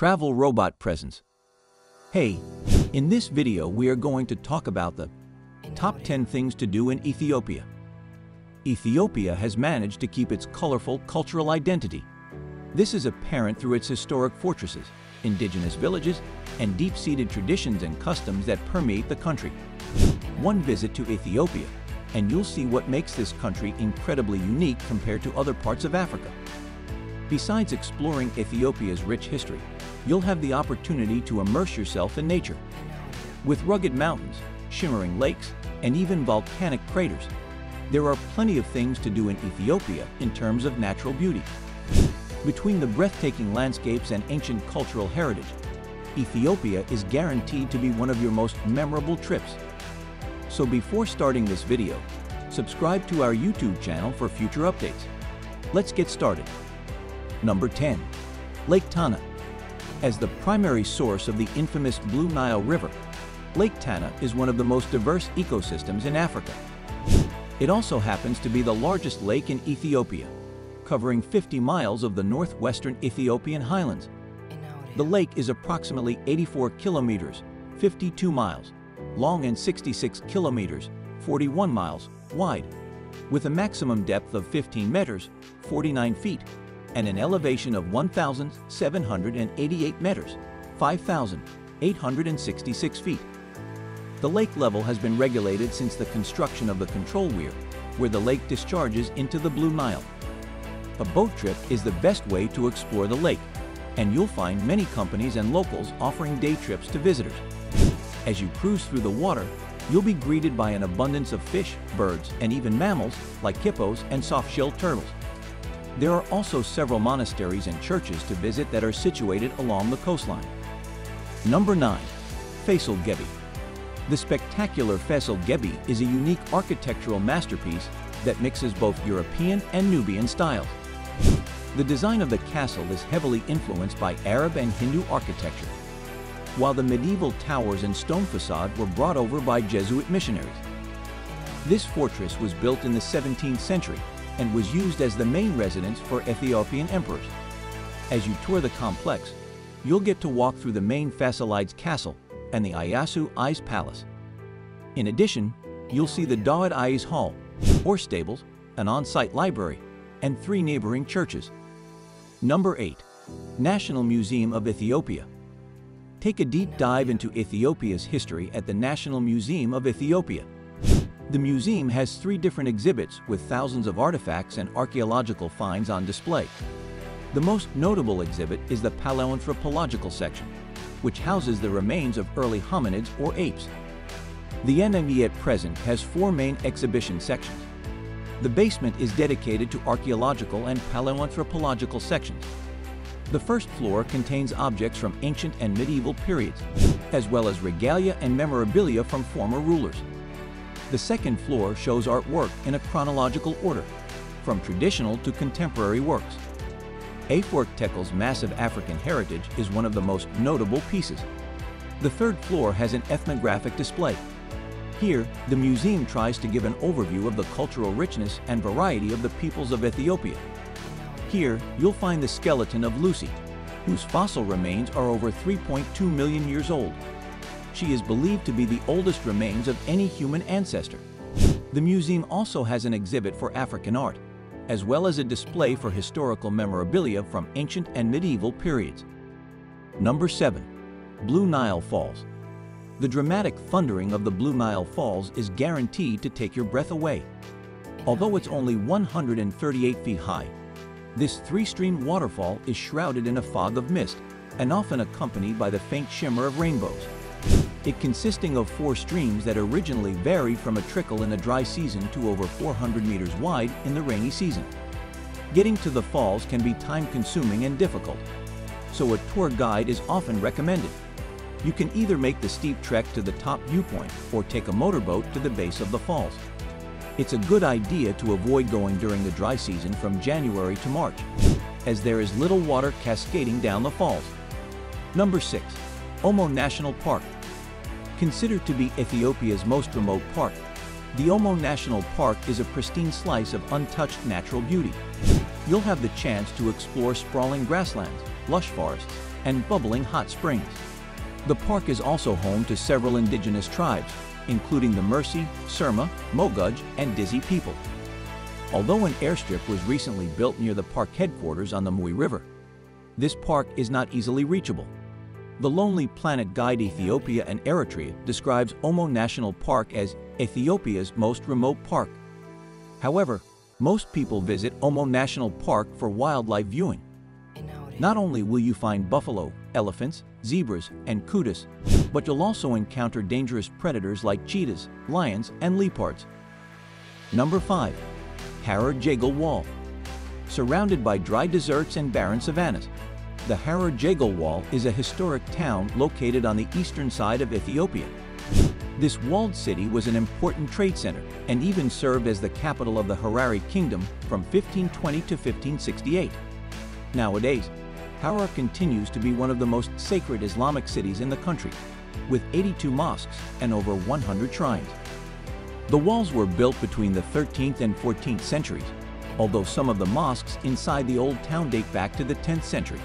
Travel Robot Presents. Hey, in this video we are going to talk about the top 10 things to do in Ethiopia. Ethiopia has managed to keep its colorful cultural identity. This is apparent through its historic fortresses, indigenous villages, and deep-seated traditions and customs that permeate the country. One visit to Ethiopia, and you'll see what makes this country incredibly unique compared to other parts of Africa. Besides exploring Ethiopia's rich history, you'll have the opportunity to immerse yourself in nature. With rugged mountains, shimmering lakes, and even volcanic craters, there are plenty of things to do in Ethiopia in terms of natural beauty. Between the breathtaking landscapes and ancient cultural heritage, Ethiopia is guaranteed to be one of your most memorable trips. So before starting this video, subscribe to our YouTube channel for future updates. Let's get started. Number 10. Lake Tana. As the primary source of the infamous Blue Nile River, Lake Tana is one of the most diverse ecosystems in Africa. It also happens to be the largest lake in Ethiopia, covering 50 miles of the northwestern Ethiopian highlands. The lake is approximately 84 kilometers, 52 miles, long and 66 kilometers, 41 miles, wide, with a maximum depth of 15 meters, 49 feet, and an elevation of 1,788 meters, 5,866 feet. The lake level has been regulated since the construction of the control weir, where the lake discharges into the Blue Nile. A boat trip is the best way to explore the lake, and you'll find many companies and locals offering day trips to visitors. As you cruise through the water, you'll be greeted by an abundance of fish, birds, and even mammals like hippos and soft-shelled turtles. There are also several monasteries and churches to visit that are situated along the coastline. Number 9. Fasil Ghebbi The spectacular Fasil Ghebbi is a unique architectural masterpiece that mixes both European and Nubian styles. The design of the castle is heavily influenced by Arab and Hindu architecture, while the medieval towers and stone facade were brought over by Jesuit missionaries. This fortress was built in the 17th century and was used as the main residence for Ethiopian emperors. As you tour the complex, you'll get to walk through the main Fasilides Castle and the Iyasu Eyes Palace. In addition, you'll see the Dawid Eyes Hall, horse stables, an on-site library, and three neighboring churches. Number 8. National Museum of Ethiopia Take a deep dive into Ethiopia's history at the National Museum of Ethiopia. The museum has three different exhibits with thousands of artifacts and archaeological finds on display. The most notable exhibit is the paleoanthropological section, which houses the remains of early hominids or apes. The NME at present has four main exhibition sections. The basement is dedicated to archaeological and paleoanthropological sections. The first floor contains objects from ancient and medieval periods, as well as regalia and memorabilia from former rulers. The second floor shows artwork in a chronological order, from traditional to contemporary works. Afewerk Tekle's massive African heritage is one of the most notable pieces. The third floor has an ethnographic display. Here, the museum tries to give an overview of the cultural richness and variety of the peoples of Ethiopia. Here, you'll find the skeleton of Lucy, whose fossil remains are over 3.2 million years old. She is believed to be the oldest remains of any human ancestor. The museum also has an exhibit for African art, as well as a display for historical memorabilia from ancient and medieval periods. Number 7. Blue Nile Falls The dramatic thundering of the Blue Nile Falls is guaranteed to take your breath away. Although it's only 138 feet high, this three-stream waterfall is shrouded in a fog of mist and often accompanied by the faint shimmer of rainbows. It consisting of four streams that originally varied from a trickle in the dry season to over 400 meters wide in the rainy season. Getting to the falls can be time-consuming and difficult, so a tour guide is often recommended. You can either make the steep trek to the top viewpoint or take a motorboat to the base of the falls. It's a good idea to avoid going during the dry season from January to March, as there is little water cascading down the falls. Number 6. Omo National Park Considered to be Ethiopia's most remote park, the Omo National Park is a pristine slice of untouched natural beauty. You'll have the chance to explore sprawling grasslands, lush forests, and bubbling hot springs. The park is also home to several indigenous tribes, including the Mursi, Surma, Mogudj, and Dizi people. Although an airstrip was recently built near the park headquarters on the Mui River, this park is not easily reachable. The Lonely Planet Guide Ethiopia and Eritrea describes Omo National Park as Ethiopia's most remote park. However, most people visit Omo National Park for wildlife viewing. Not only will you find buffalo, elephants, zebras, and kudus, but you'll also encounter dangerous predators like cheetahs, lions, and leopards. Number 5. Harar Jugol Wall Surrounded by dry deserts and barren savannas, the Harar Jugol Wall is a historic town located on the eastern side of Ethiopia. This walled city was an important trade center and even served as the capital of the Harari Kingdom from 1520 to 1568. Nowadays, Harar continues to be one of the most sacred Islamic cities in the country, with 82 mosques and over 100 shrines. The walls were built between the 13th and 14th centuries, although some of the mosques inside the old town date back to the 10th century.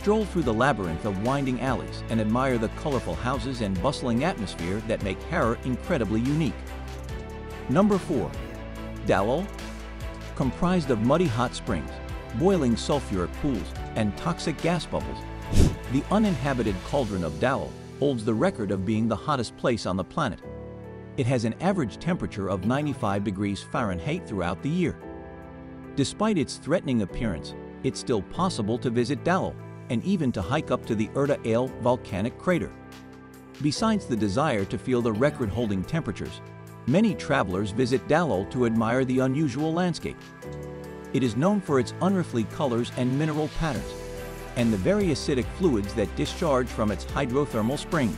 Stroll through the labyrinth of winding alleys and admire the colorful houses and bustling atmosphere that make Harar incredibly unique. Number 4. Dallol Comprised of muddy hot springs, boiling sulfuric pools, and toxic gas bubbles, the uninhabited cauldron of Dallol holds the record of being the hottest place on the planet. It has an average temperature of 95 degrees Fahrenheit throughout the year. Despite its threatening appearance, it's still possible to visit Dallol and even to hike up to the Erta Ale volcanic crater. Besides the desire to feel the record-holding temperatures, many travelers visit Dallol to admire the unusual landscape. It is known for its unearthly colors and mineral patterns, and the very acidic fluids that discharge from its hydrothermal springs.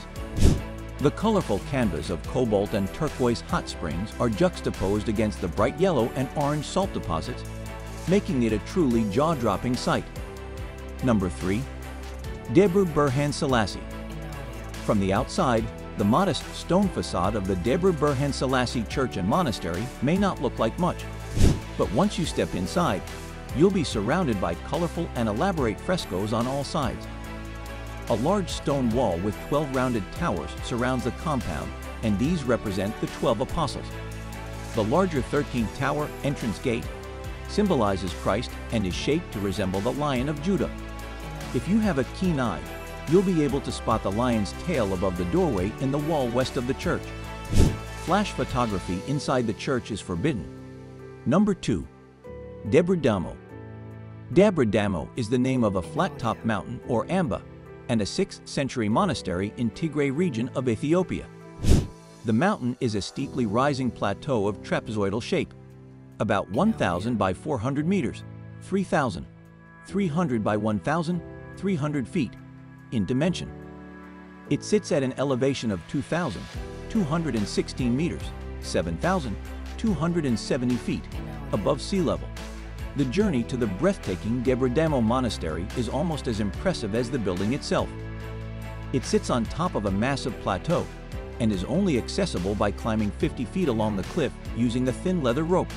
The colorful canvas of cobalt and turquoise hot springs are juxtaposed against the bright yellow and orange salt deposits, making it a truly jaw-dropping sight. Number 3. Debre Berhan Selassie From the outside, the modest stone facade of the Debre Berhan Selassie Church and Monastery may not look like much. But once you step inside, you'll be surrounded by colorful and elaborate frescoes on all sides. A large stone wall with 12 rounded towers surrounds the compound, and these represent the 12 apostles. The larger 13th tower entrance gate symbolizes Christ and is shaped to resemble the Lion of Judah. If you have a keen eye, you'll be able to spot the lion's tail above the doorway in the wall west of the church. Flash photography inside the church is forbidden. Number 2. Debre Damo Debre Damo is the name of a flat-top mountain, or Amba, and a 6th century monastery in Tigray region of Ethiopia. The mountain is a steeply rising plateau of trapezoidal shape, about 1,000 by 400 meters, 3,000, 300 by 1,300 feet in dimension. It sits at an elevation of 2,216 meters, 7,270 feet above sea level. The journey to the breathtaking Debre Damo Monastery is almost as impressive as the building itself. It sits on top of a massive plateau and is only accessible by climbing 50 feet along the cliff using a thin leather rope.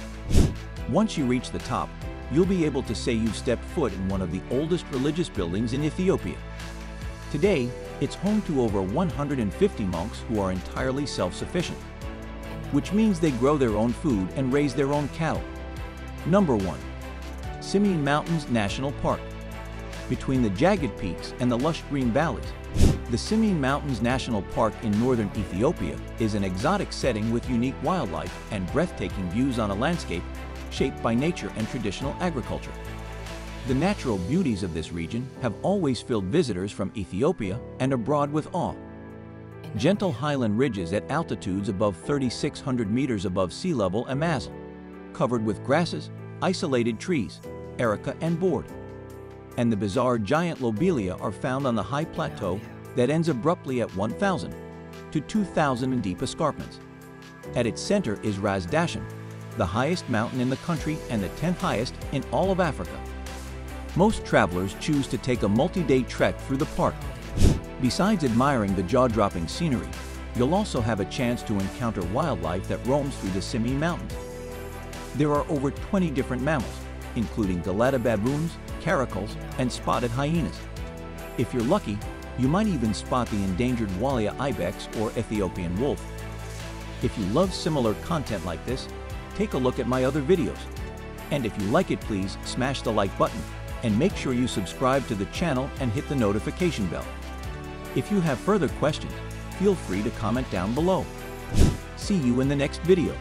Once you reach the top, you'll be able to say you've stepped foot in one of the oldest religious buildings in Ethiopia. Today, it's home to over 150 monks who are entirely self-sufficient, which means they grow their own food and raise their own cattle. Number 1. Simien Mountains National Park. Between the jagged peaks and the lush green valleys, the Simien Mountains National Park in northern Ethiopia is an exotic setting with unique wildlife and breathtaking views on a landscape shaped by nature and traditional agriculture. The natural beauties of this region have always filled visitors from Ethiopia and abroad with awe. Gentle highland ridges at altitudes above 3,600 meters above sea level Amazel, covered with grasses, isolated trees, erica arborea. And the bizarre giant lobelia are found on the high plateau oh, that ends abruptly at 1,000 to 2,000 in deep escarpments. At its center is Ras Dashen, the highest mountain in the country and the 10th highest in all of Africa. Most travelers choose to take a multi-day trek through the park. Besides admiring the jaw-dropping scenery, you'll also have a chance to encounter wildlife that roams through the Simien Mountains. There are over 20 different mammals, including Gelada baboons, caracals, and spotted hyenas. If you're lucky, you might even spot the endangered Walia ibex or Ethiopian wolf. If you love similar content like this, take a look at my other videos. And if you like it, please smash the like button and make sure you subscribe to the channel and hit the notification bell. If you have further questions, feel free to comment down below. See you in the next video.